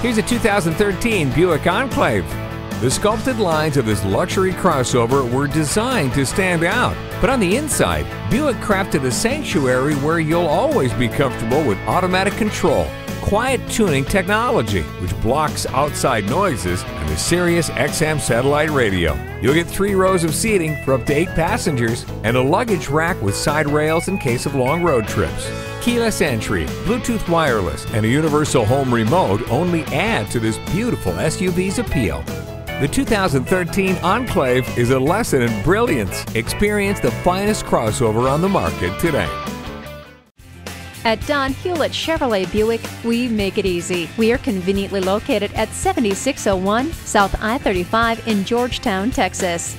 Here's a 2013 Buick Enclave. The sculpted lines of this luxury crossover were designed to stand out. But on the inside, Buick crafted a sanctuary where you'll always be comfortable with automatic control, quiet tuning technology, which blocks outside noises, and the Sirius XM satellite radio. You'll get three rows of seating for up to eight passengers and a luggage rack with side rails in case of long road trips. Keyless entry, Bluetooth wireless, and a universal home remote only add to this beautiful SUV's appeal. The 2013 Enclave is a lesson in brilliance. Experience the finest crossover on the market today. At Don Hewlett Chevrolet Buick, we make it easy. We are conveniently located at 7601 South I 35 in Georgetown, Texas.